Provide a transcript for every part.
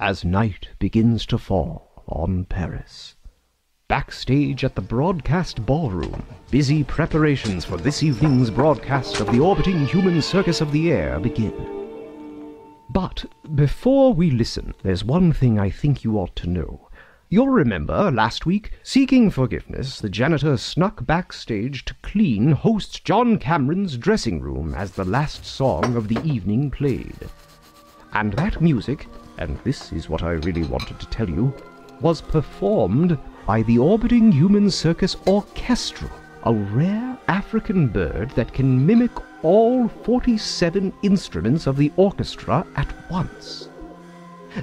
as night begins to fall on Paris. Backstage at the broadcast ballroom, busy preparations for this evening's broadcast of the orbiting human circus of the air begin. But before we listen, there's one thing I think you ought to know. You'll remember last week, seeking forgiveness, the janitor snuck backstage to clean host John Cameron's dressing room as the last song of the evening played. And that music, and this is what I really wanted to tell you, was performed by the Orbiting Human Circus Orchestral, a rare African bird that can mimic all 47 instruments of the orchestra at once.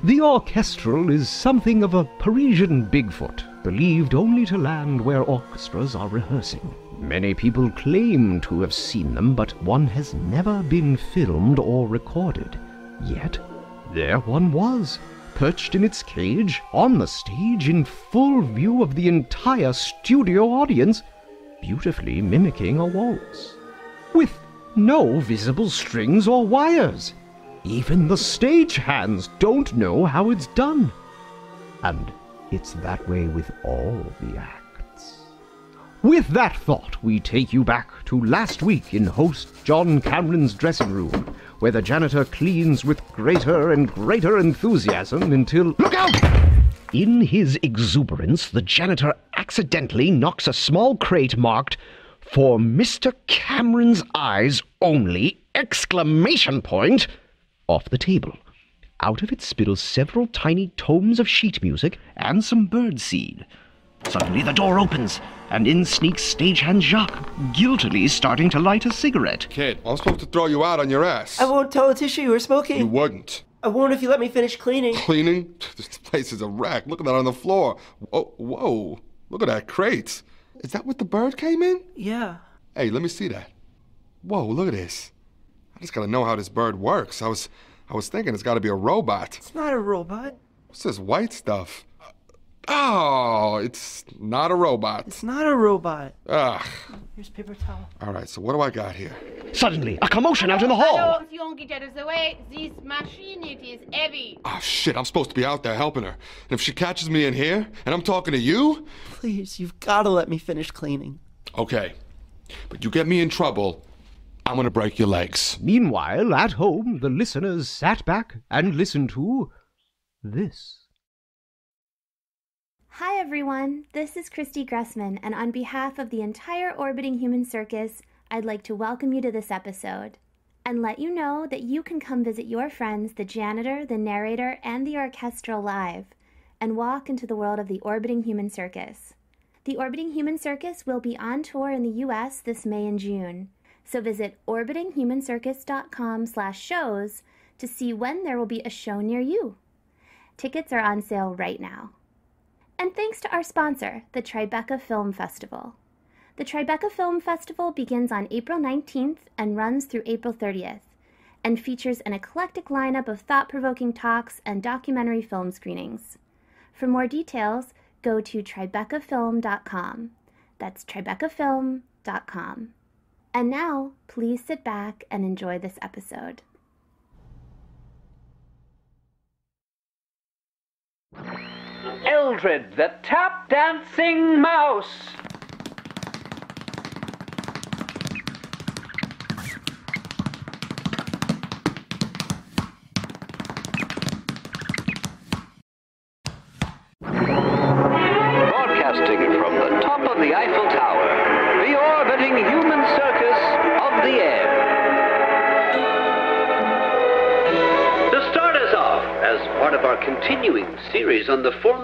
The orchestral is something of a Parisian Bigfoot, believed only to land where orchestras are rehearsing. Many people claim to have seen them, but one has never been filmed or recorded. Yet, there one was, perched in its cage, on the stage, in full view of the entire studio audience, beautifully mimicking a waltz. With no visible strings or wires. Even the stage hands don't know how it's done. And it's that way with all the acts. With that thought, we take you back to last week in host John Cameron's dressing room, where the janitor cleans with greater and greater enthusiasm until. Look out! In his exuberance, the janitor accidentally knocks a small crate marked for Mr. Cameron's eyes only exclamation point off the table. Out of it spills several tiny tomes of sheet music and some bird seed. Suddenly the door opens, and in sneaks stagehand Jacques, guiltily starting to light a cigarette. Kid, I'm supposed to throw you out on your ass. I won't tell Tisha you were smoking. You wouldn't. I won't if you let me finish cleaning. Cleaning? This place is a wreck. Look at that on the floor. Oh, whoa. Look at that crate. Is that what the bird came in? Yeah. Hey, let me see that. Whoa, look at this. I just gotta know how this bird works. I was I was thinking it's gotta be a robot. It's not a robot. What's this white stuff? Oh, it's not a robot. It's not a robot. Ugh. Here's paper towel. All right, so what do I got here? Suddenly, a commotion out in the hall. Hello, if you won't get out of the way, this machine, it is heavy. Oh, shit, I'm supposed to be out there helping her. And if she catches me in here and I'm talking to you, Please, you've got to let me finish cleaning. okay. But you get me in trouble, I'm gonna break your legs. Meanwhile, at home, the listeners sat back and listened to this. Hi everyone, this is Christy Gressman, and on behalf of the entire Orbiting Human Circus, I'd like to welcome you to this episode and let you know that you can come visit your friends, the janitor, the narrator, and the orchestra live and walk into the world of the Orbiting Human Circus. The Orbiting Human Circus will be on tour in the US this May and June, so visit orbitinghumancircus.com slash shows to see when there will be a show near you. Tickets are on sale right now. And thanks to our sponsor, the Tribeca Film Festival. The Tribeca Film Festival begins on April 19th and runs through April 30th, and features an eclectic lineup of thought provoking talks and documentary film screenings. For more details, go to tribecafilm.com. That's tribecafilm.com. And now, please sit back and enjoy this episode. Eldred, the tap dancing mouse.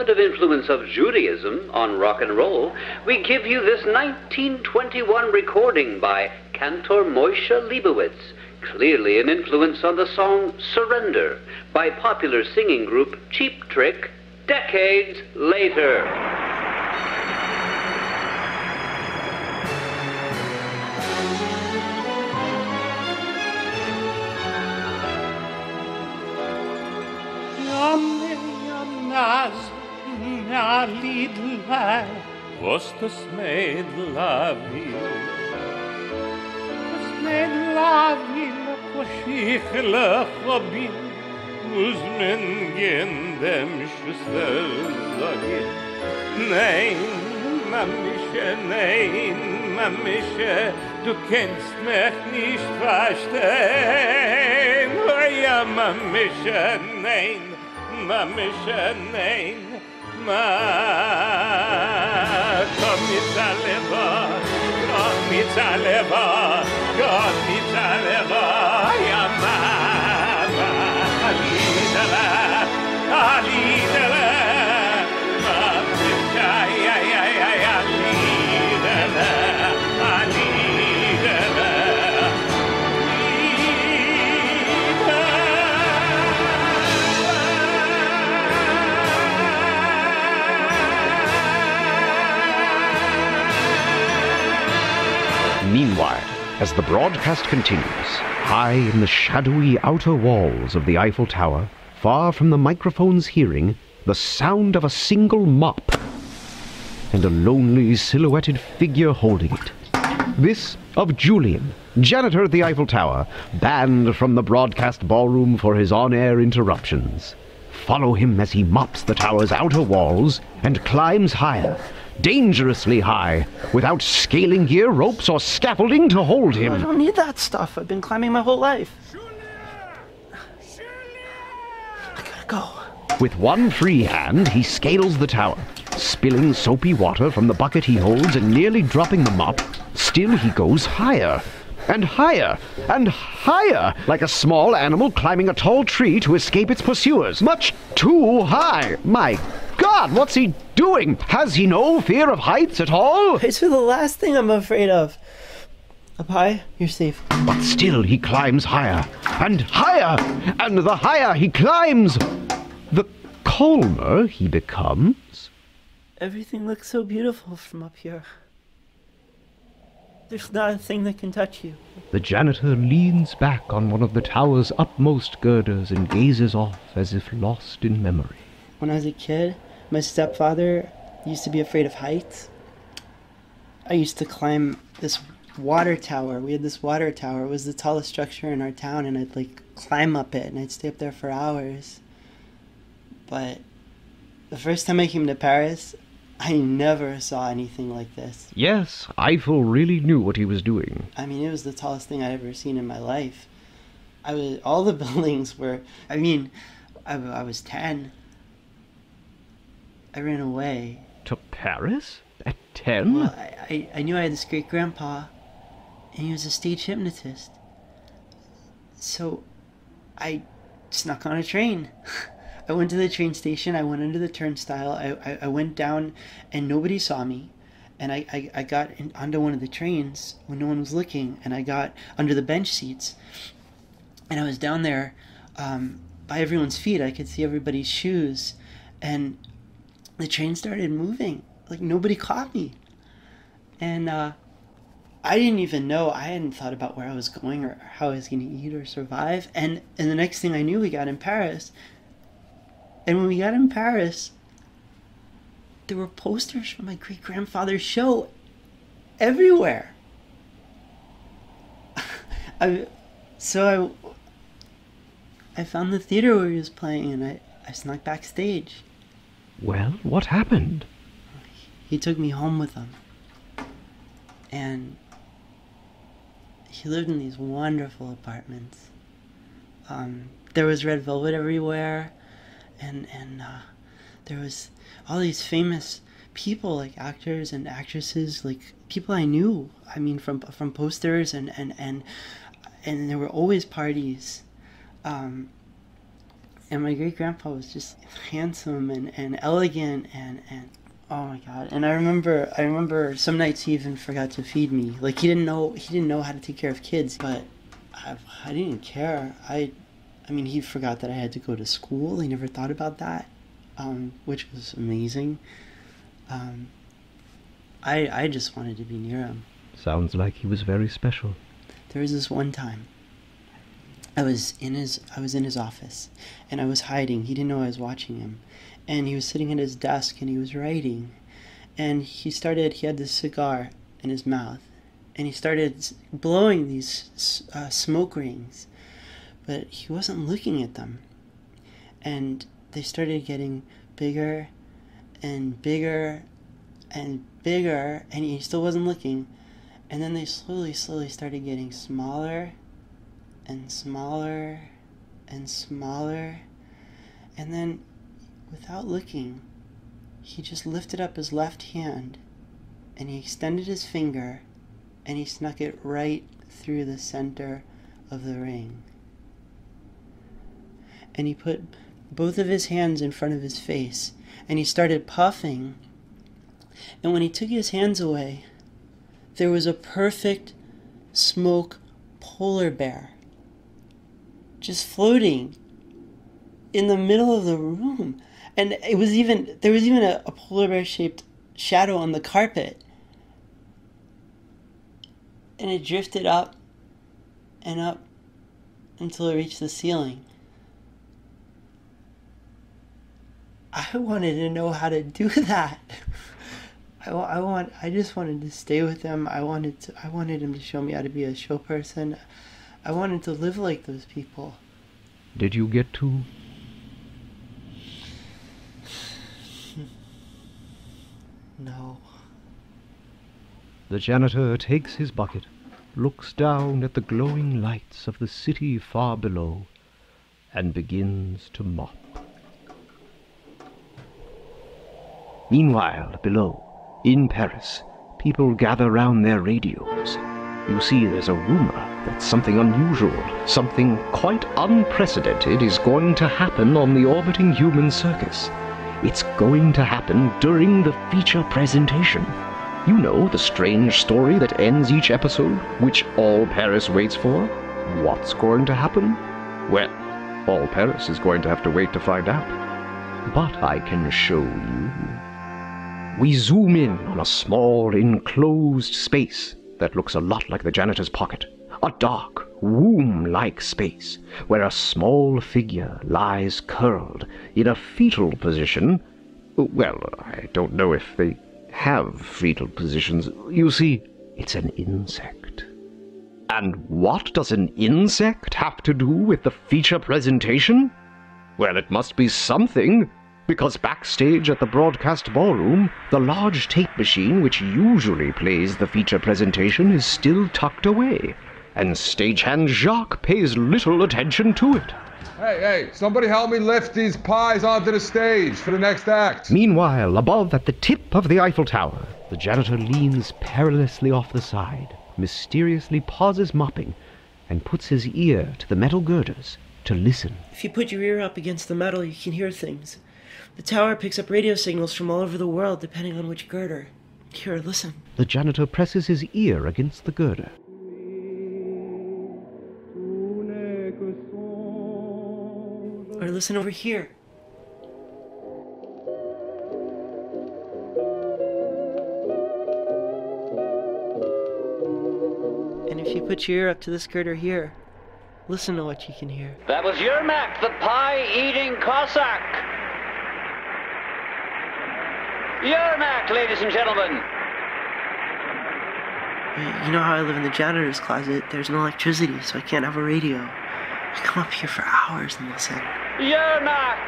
On influence of Judaism on rock and roll, we give you this 1921 recording by Cantor Moshe Leibowitz, clearly an influence on the song Surrender by popular singing group Cheap Trick decades later. Mädla, was das Mädla will. Das Mädla will, was ich lach bin, dem Schuster sagen. Nein, Mamische, nein, Mamische, du kennst mich nicht verstehen. Oh ja, Mamische, nein, Mamische, nein, Mit Aleva, komm mit Aleva, komm mit Aleva, Meanwhile, as the broadcast continues, high in the shadowy outer walls of the Eiffel Tower, far from the microphone's hearing, the sound of a single mop and a lonely silhouetted figure holding it. This of Julian, janitor at the Eiffel Tower, banned from the broadcast ballroom for his on air interruptions. Follow him as he mops the tower's outer walls and climbs higher, dangerously high, without scaling gear, ropes, or scaffolding to hold him. I don't need that stuff. I've been climbing my whole life. I gotta go. With one free hand, he scales the tower, spilling soapy water from the bucket he holds and nearly dropping the mop. Still, he goes higher and higher and higher, like a small animal climbing a tall tree to escape its pursuers. Much too high. My God, what's he doing? Has he no fear of heights at all? It's the last thing I'm afraid of. Up high, you're safe. But still he climbs higher and higher, and the higher he climbs, the calmer he becomes. Everything looks so beautiful from up here. There's not a thing that can touch you. The janitor leans back on one of the tower's upmost girders and gazes off as if lost in memory. When I was a kid, my stepfather used to be afraid of heights. I used to climb this water tower. We had this water tower. It was the tallest structure in our town, and I'd like climb up it, and I'd stay up there for hours. But the first time I came to Paris, I never saw anything like this. Yes, Eiffel really knew what he was doing. I mean, it was the tallest thing I'd ever seen in my life. I was all the buildings were. I mean, I, I was ten. I ran away. To Paris? At ten? Well, I, I, I knew I had this great grandpa, and he was a stage hypnotist. So, I snuck on a train. I went to the train station. I went under the turnstile. I, I, I went down, and nobody saw me. And I, I, I got in, onto one of the trains when no one was looking, and I got under the bench seats. And I was down there um, by everyone's feet. I could see everybody's shoes. And the train started moving. Like nobody caught me. And uh, I didn't even know. I hadn't thought about where I was going or how I was going to eat or survive. And and the next thing I knew, we got in Paris. And when we got in Paris, there were posters from my great grandfather's show everywhere. I, so I, I found the theater where he was playing, and I, I snuck backstage. Well, what happened? he took me home with him. And he lived in these wonderful apartments. Um, there was red velvet everywhere, and and uh, there was all these famous people like actors and actresses, like people I knew. I mean, from from posters and and and and there were always parties. Um, and my great grandpa was just handsome and, and elegant and, and oh my god. And i remember i remember some nights he even forgot to feed me. Like he didn't know he didn't know how to take care of kids but i, I didn't care. I i mean he forgot that i had to go to school. He never thought about that um, which was amazing. Um, i i just wanted to be near him. Sounds like he was very special. there was this one time I was in his I was in his office and I was hiding. He didn't know I was watching him. And he was sitting at his desk and he was writing. And he started he had this cigar in his mouth and he started blowing these uh, smoke rings. But he wasn't looking at them. And they started getting bigger and bigger and bigger, and he still wasn't looking. And then they slowly, slowly started getting smaller and smaller and smaller. And then, without looking, he just lifted up his left hand and he extended his finger and he snuck it right through the center of the ring. And he put both of his hands in front of his face and he started puffing. And when he took his hands away, there was a perfect smoke polar bear just floating in the middle of the room. And it was even, there was even a, a polar bear shaped shadow on the carpet. And it drifted up and up until it reached the ceiling. I wanted to know how to do that. I, I want I just wanted to stay with him. I wanted to I wanted him to show me how to be a show person. I wanted to live like those people. Did you get to? No. The janitor takes his bucket, looks down at the glowing lights of the city far below, and begins to mop. Meanwhile, below, in Paris, people gather round their radios. You see, there's a rumor that something unusual, something quite unprecedented, is going to happen on the orbiting human circus. It's going to happen during the feature presentation. You know, the strange story that ends each episode, which all Paris waits for? What's going to happen? Well, all Paris is going to have to wait to find out. But I can show you. We zoom in on a small, enclosed space that looks a lot like the janitor's pocket. A dark, womb like space where a small figure lies curled in a fetal position. Well, I don't know if they have fetal positions. You see, it's an insect. And what does an insect have to do with the feature presentation? Well, it must be something, because backstage at the broadcast ballroom, the large tape machine which usually plays the feature presentation is still tucked away, and stagehand Jacques pays little attention to it. Hey, hey, somebody help me lift these pies onto the stage for the next act. Meanwhile, above at the tip of the Eiffel Tower, the janitor leans perilously off the side, mysteriously pauses mopping, and puts his ear to the metal girders to listen. If you put your ear up against the metal, you can hear things. The tower picks up radio signals from all over the world depending on which girder. Here, listen. The janitor presses his ear against the girder. Or listen over here. And if you put your ear up to this girder here, listen to what you can hear. That was Yermak, the pie-eating Cossack. Yermak, ladies and gentlemen. You know how I live in the janitor's closet? There's no electricity, so I can't have a radio. I come up here for hours and listen. Yermak!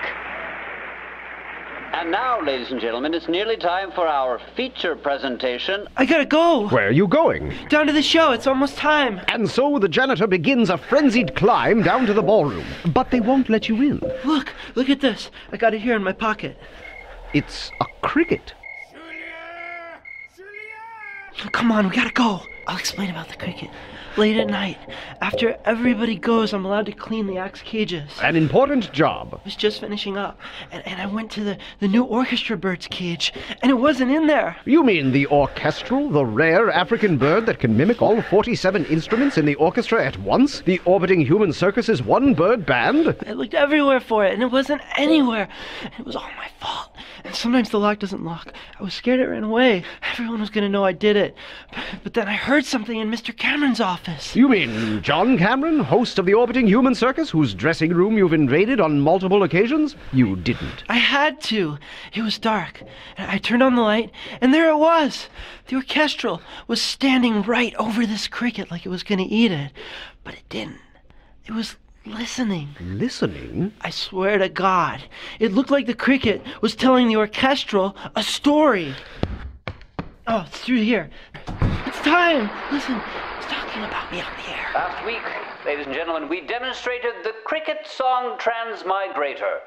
And now, ladies and gentlemen, it's nearly time for our feature presentation. I gotta go! Where are you going? Down to the show, it's almost time! And so the janitor begins a frenzied climb down to the ballroom. But they won't let you in. Look, look at this. I got it here in my pocket. It's a cricket. Julia! Julia! Come on, we gotta go. I'll explain about the cricket. Late at night, after everybody goes, I'm allowed to clean the acts cages. An important job. I was just finishing up, and, and I went to the, the new orchestra bird's cage, and it wasn't in there. You mean the orchestral, the rare African bird that can mimic all 47 instruments in the orchestra at once? The orbiting human circus's one bird band? I looked everywhere for it, and it wasn't anywhere. It was all my fault. And sometimes the lock doesn't lock. I was scared it ran away. Everyone was gonna know I did it. But, but then I heard something in Mr. Cameron's office. You mean John Cameron, host of the orbiting human circus, whose dressing room you've invaded on multiple occasions? You didn't. I had to. It was dark. I turned on the light, and there it was. The orchestral was standing right over this cricket like it was going to eat it. But it didn't. It was listening. Listening? I swear to God, it looked like the cricket was telling the orchestral a story. Oh, it's through here. It's time. Listen, talking about me out there. Last week, ladies and gentlemen, we demonstrated the Cricket Song Transmigrator,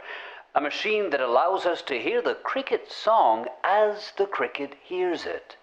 a machine that allows us to hear the cricket song as the cricket hears it.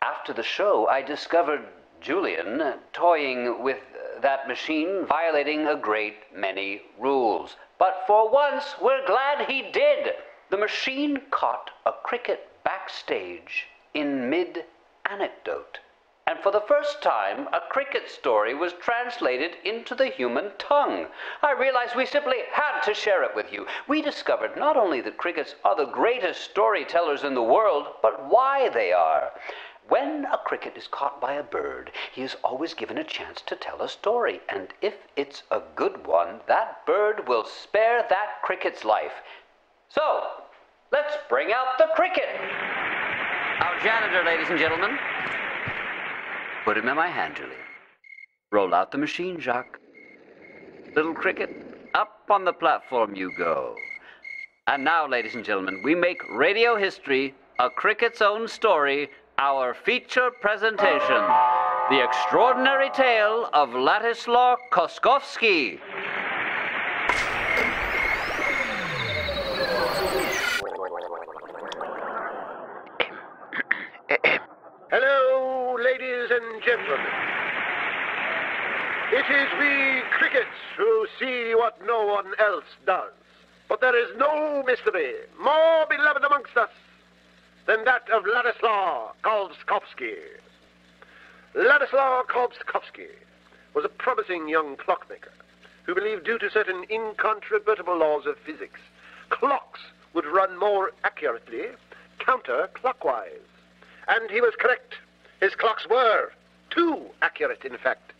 After the show, I discovered Julian toying with that machine, violating a great many rules. But for once, we're glad he did. The machine caught a cricket backstage in mid anecdote. And for the first time, a cricket story was translated into the human tongue. I realized we simply had to share it with you. We discovered not only that crickets are the greatest storytellers in the world, but why they are. When a cricket is caught by a bird, he is always given a chance to tell a story, and if it's a good one, that bird will spare that cricket's life. So, let's bring out the cricket. Our janitor, ladies and gentlemen. Put him in my hand, Julie. Roll out the machine, Jacques. Little cricket, up on the platform you go. And now, ladies and gentlemen, we make radio history, a cricket's own story, our feature presentation The Extraordinary Tale of Ladislaw Koskovsky. Hello, ladies and gentlemen. It is we crickets who see what no one else does. But there is no mystery more beloved amongst us than that of Ladislaw Koskovsky. Ladislaw Koskovsky was a promising young clockmaker who believed due to certain incontrovertible laws of physics, clocks would run more accurately counterclockwise. And he was correct. His clocks were too accurate, in fact.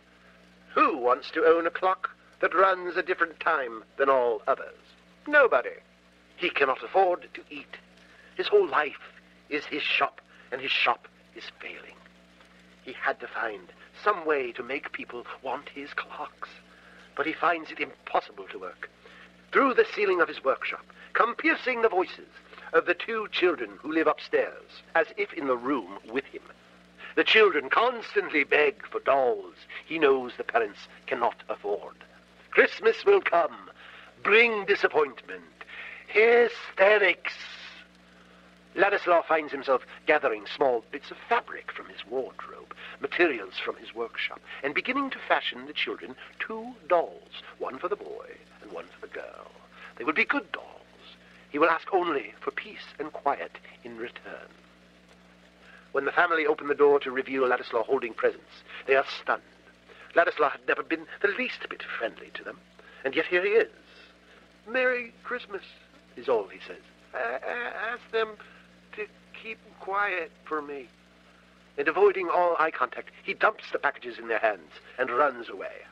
Who wants to own a clock that runs a different time than all others? Nobody. He cannot afford to eat. His whole life is his shop, and his shop is failing. He had to find some way to make people want his clocks, but he finds it impossible to work. Through the ceiling of his workshop come piercing the voices of the two children who live upstairs, as if in the room with him. The children constantly beg for dolls he knows the parents cannot afford. Christmas will come, bring disappointment, hysterics. Ladislaw finds himself gathering small bits of fabric from his wardrobe, materials from his workshop, and beginning to fashion the children two dolls, one for the boy and one for the girl. They will be good dolls. He will ask only for peace and quiet in return. When the family open the door to reveal Ladislaw holding presents, they are stunned. Ladislaw had never been the least bit friendly to them, and yet here he is. Merry Christmas, is all he says. A- a- ask them to keep quiet for me. And avoiding all eye contact, he dumps the packages in their hands and runs away.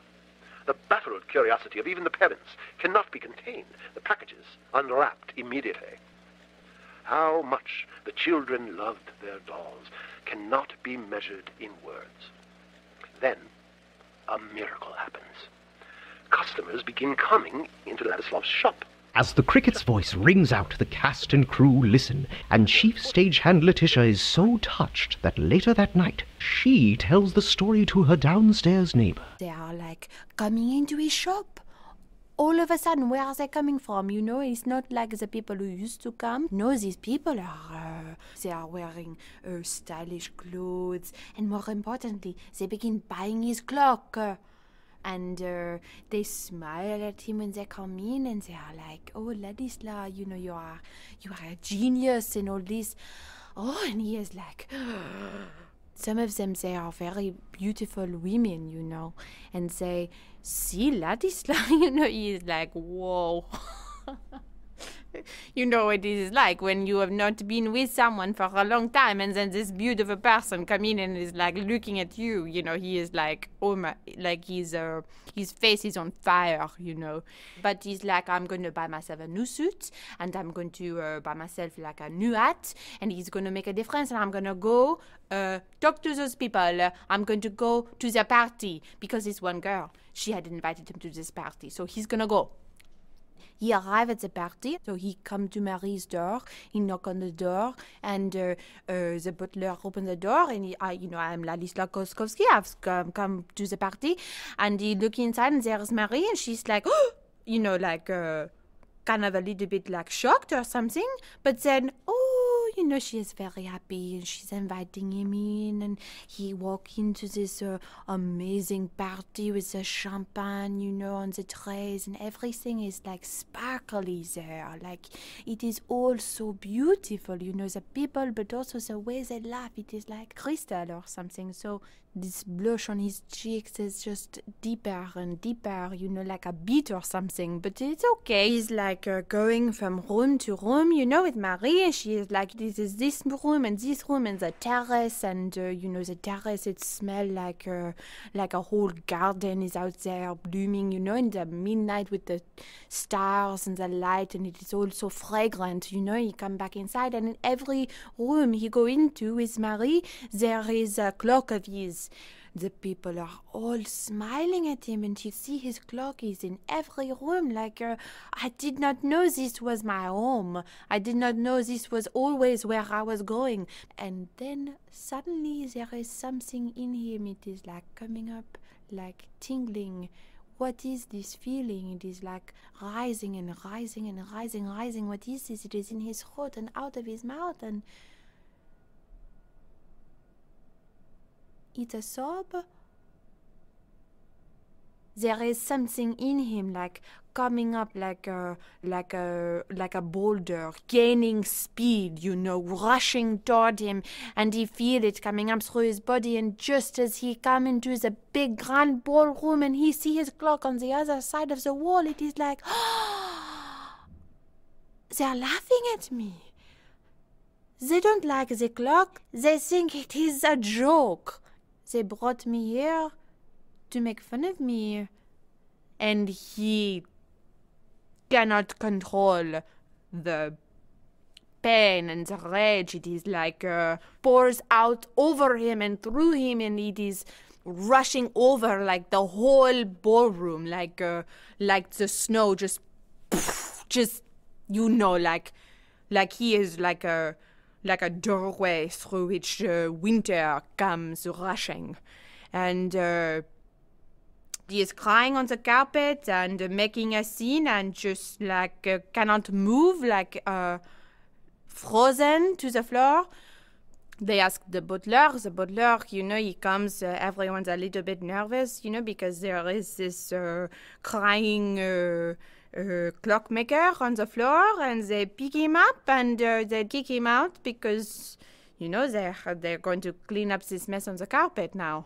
The baffled curiosity of even the parents cannot be contained. The packages unwrapped immediately. How much the children loved their dolls cannot be measured in words. Then, a miracle happens. Customers begin coming into Ladislaw's shop. As the cricket's voice rings out, the cast and crew listen, and chief stagehand Letitia is so touched that later that night she tells the story to her downstairs neighbor. They are like coming into his shop. All of a sudden, where are they coming from? You know, it's not like the people who used to come. No, these people are, uh, they are wearing uh, stylish clothes, and more importantly, they begin buying his clock. uh, and uh, they smile at him when they come in, and they are like, "Oh, Ladislaw, you know, you are, you are a genius, and all this." Oh, and he is like. Some of them they are very beautiful women you know and they see ladislaw you know he's like whoa you know what it is like when you have not been with someone for a long time and then this beautiful person come in and is like looking at you you know he is like oh my like he's uh his face is on fire you know. But he's like i'm going to buy myself a new suit and i'm going to uh, buy myself like a new hat and he's going to make a difference and i'm going to go uh, talk to those people. I'm going to go to the party because this one girl she had invited him to this party so he's going to go he arrived at the party, so he come to Marie's door. He knock on the door, and uh, uh, the butler open the door, and he, I, you know, I'm Ladislav Koskovsky. I've come, come to the party, and he look inside, and there's Marie, and she's like, oh! you know, like uh, kind of a little bit like shocked or something, but then, oh, you know, she is very happy and she's inviting him in. And he walk into this uh, amazing party with the champagne, you know, on the trays, and everything is like sparkly there. Like it is all so beautiful, you know, the people, but also the way they laugh. It is like crystal or something. So this blush on his cheeks is just deeper and deeper, you know, like a beat or something. But it's okay. He's like uh, going from room to room, you know, with Marie. She is like, this is this room and this room and the terrace, and uh, you know, the terrace it smells like uh, like a whole garden is out there blooming, you know, in the midnight with the stars and the light, and it is all so fragrant, you know. He come back inside, and in every room he go into with Marie, there is a clock of his. The people are all smiling at him, and you see his clock is in every room. Like, uh, I did not know this was my home. I did not know this was always where I was going. And then suddenly there is something in him. It is like coming up, like tingling. What is this feeling? It is like rising and rising and rising, rising. What is this? It is in his throat and out of his mouth, and it's a sob. There is something in him, like coming up, like a, like a, like a boulder, gaining speed. You know, rushing toward him, and he feel it coming up through his body. And just as he come into the big grand ballroom, and he see his clock on the other side of the wall, it is like, they're laughing at me. They don't like the clock. They think it is a joke. They brought me here to make fun of me. And he cannot control the pain and the rage. It is like uh, pours out over him and through him, and it is rushing over like the whole ballroom, like uh, like the snow just, just you know, like like he is like a like a doorway through which uh, winter comes rushing. And uh, he is crying on the carpet and uh, making a scene and just like uh, cannot move, like uh, frozen to the floor. They ask the butler. The butler, you know, he comes. Uh, everyone's a little bit nervous, you know, because there is this crying uh, clockmaker on the floor, and they pick him up and uh, they kick him out because, you know, they're they're going to clean up this mess on the carpet now.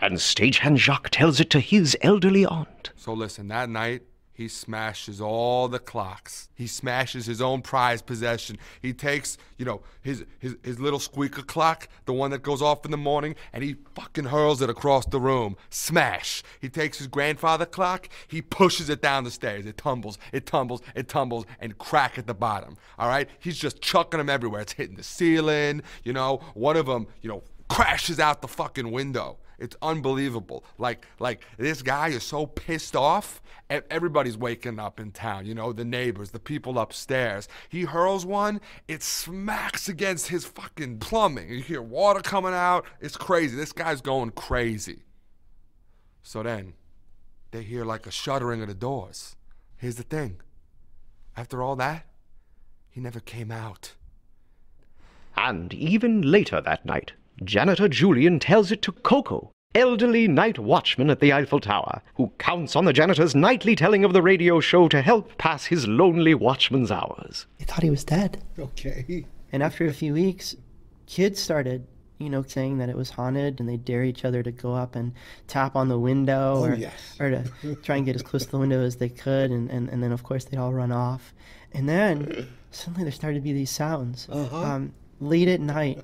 And stagehand Jacques tells it to his elderly aunt. So listen, that night he smashes all the clocks. He smashes his own prized possession. He takes, you know, his his his little squeaker clock, the one that goes off in the morning, and he fucking hurls it across the room. Smash. He takes his grandfather clock, he pushes it down the stairs. It tumbles, it tumbles, it tumbles, and crack at the bottom. All right? He's just chucking them everywhere. It's hitting the ceiling, you know. One of them, you know, crashes out the fucking window. It's unbelievable. Like, like this guy is so pissed off. Everybody's waking up in town. You know, the neighbors, the people upstairs. He hurls one. It smacks against his fucking plumbing. You hear water coming out. It's crazy. This guy's going crazy. So then, they hear like a shuddering of the doors. Here's the thing. After all that, he never came out. And even later that night, Janitor Julian tells it to Coco, elderly night watchman at the Eiffel Tower, who counts on the janitor's nightly telling of the radio show to help pass his lonely watchman's hours. They thought he was dead. Okay. And after a few weeks, kids started you know, saying that it was haunted, and they dare each other to go up and tap on the window Oh, or, yes. or to try and get as close to the window as they could, and, and, and then, of course, they'd all run off. And then suddenly there started to be these sounds. Uh-huh. Um, late at night,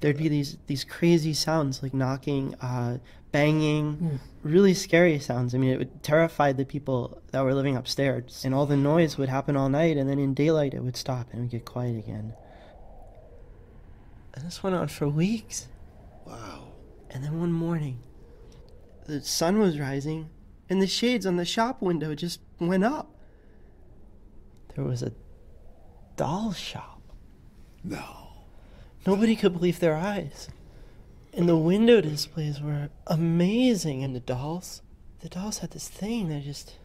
there'd be these, these crazy sounds like knocking, uh, banging, really scary sounds. I mean, it would terrify the people that were living upstairs. And all the noise would happen all night, and then in daylight it would stop and it would get quiet again. And this went on for weeks. Wow. And then one morning, the sun was rising, and the shades on the shop window just went up. There was a doll shop. No. Nobody could believe their eyes. And the window displays were amazing. And the dolls, the dolls had this thing that just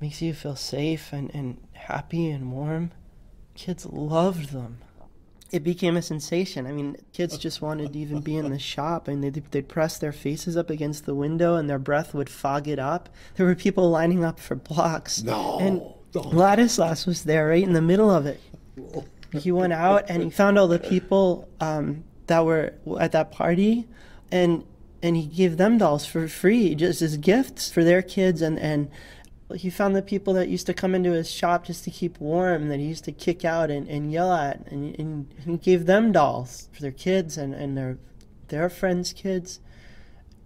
makes you feel safe and, and happy and warm. Kids loved them. It became a sensation. I mean, kids just wanted to even be in the shop, and they'd, they'd press their faces up against the window, and their breath would fog it up. There were people lining up for blocks. No. And Ladislas was there right in the middle of it. He went out and he found all the people um, that were at that party, and and he gave them dolls for free, just as gifts for their kids. And and he found the people that used to come into his shop just to keep warm, that he used to kick out and, and yell at, and, and he gave them dolls for their kids and, and their their friends' kids.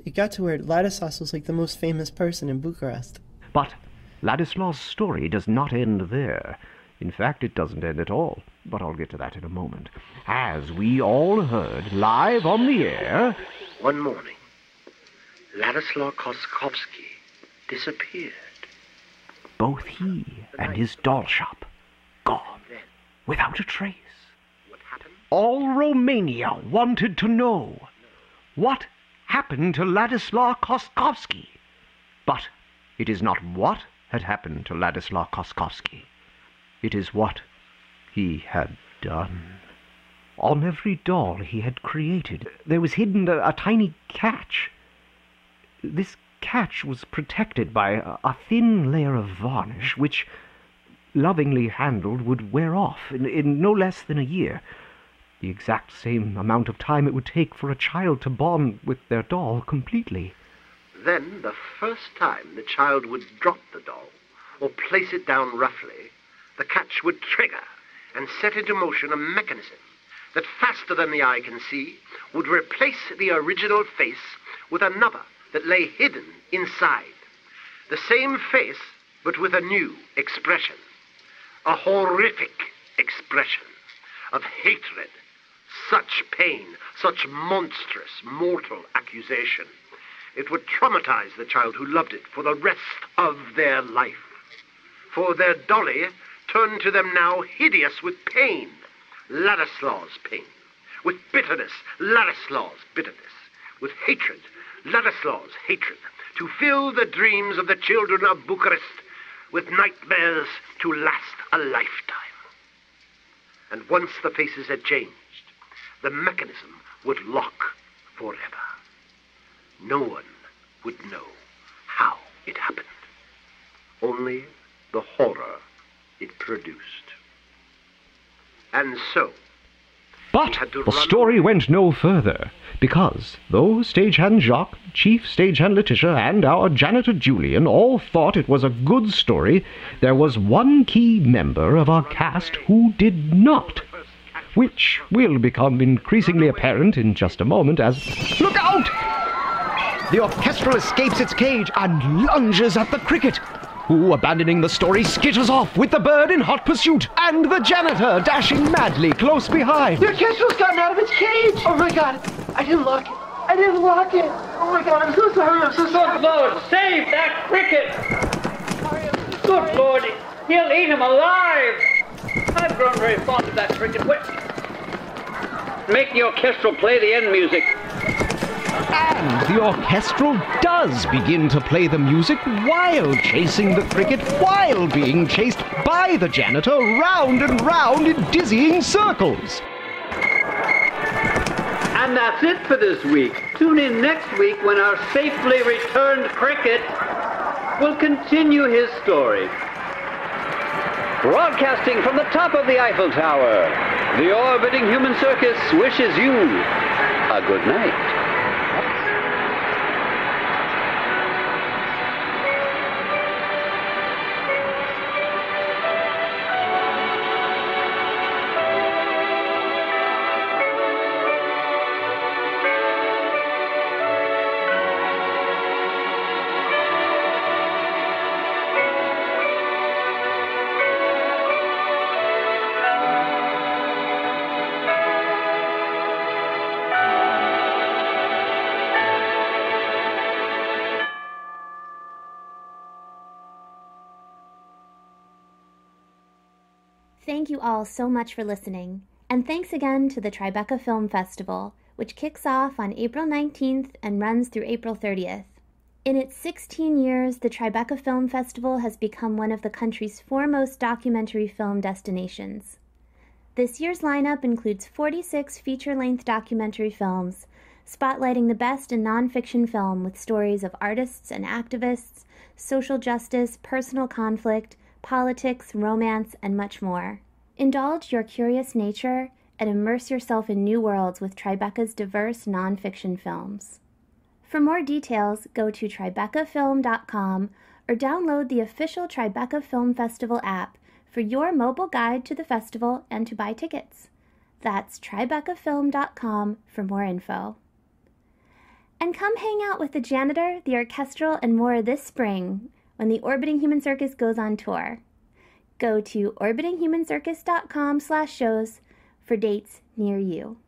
It got to where Ladislas was like the most famous person in Bucharest. But Ladislaus' story does not end there. In fact, it doesn't end at all. But I'll get to that in a moment. As we all heard live on the air, One morning, Ladislaw Koskovsky disappeared. both he and his doll shop gone without a trace. All Romania wanted to know what happened to Ladislaw Koskovsky. But it is not what had happened to Ladislaw Koskovsky. It is what he had done. On every doll he had created, there was hidden a, a tiny catch. This catch was protected by a, a thin layer of varnish, which, lovingly handled, would wear off in, in no less than a year. The exact same amount of time it would take for a child to bond with their doll completely. Then, the first time the child would drop the doll or place it down roughly, the catch would trigger and set into motion a mechanism that, faster than the eye can see, would replace the original face with another that lay hidden inside. The same face, but with a new expression. A horrific expression of hatred, such pain, such monstrous, mortal accusation. It would traumatize the child who loved it for the rest of their life. For their dolly turned to them now hideous with pain, Ladislaw's pain. With bitterness, Ladislaw's bitterness. With hatred, Ladislaw's hatred. To fill the dreams of the children of Bucharest with nightmares to last a lifetime. And once the faces had changed, the mechanism would lock forever. No one would know how it happened. Only the horror it produced. And so, But the story went no further, because though stagehand Jacques, chief stagehand Letitia, and our janitor Julian all thought it was a good story, there was one key member of our cast who did not. Which will become increasingly apparent in just a moment as. Look out! The orchestral escapes its cage and lunges at the cricket, who, abandoning the story, skitters off with the bird in hot pursuit, and the janitor dashing madly close behind. The orchestra's gotten out of its cage! Oh my god! I didn't lock it! I didn't lock it! Oh my god, I'm so sorry, I'm so sorry! Good Lord, save that cricket! Good Lord, he'll eat him alive! I've grown very fond of that cricket. What? Make the orchestral play the end music. And the orchestral does begin to play the music while chasing the cricket, while being chased by the janitor round and round in dizzying circles. And that's it for this week. Tune in next week when our safely returned cricket will continue his story. Broadcasting from the top of the Eiffel Tower, the orbiting human circus wishes you a good night. You all so much for listening. And thanks again to the Tribeca Film Festival, which kicks off on April 19th and runs through April 30th. In its 16 years, the Tribeca Film Festival has become one of the country's foremost documentary film destinations. This year's lineup includes 46 feature length documentary films, spotlighting the best in nonfiction film with stories of artists and activists, social justice, personal conflict, politics, romance, and much more. Indulge your curious nature and immerse yourself in new worlds with Tribeca's diverse nonfiction films. For more details, go to tribecafilm.com or download the official Tribeca Film Festival app for your mobile guide to the festival and to buy tickets. That's tribecafilm.com for more info. And come hang out with the janitor, the orchestral, and more this spring when the Orbiting Human Circus goes on tour. Go to orbitinghumancircus.com slash shows for dates near you.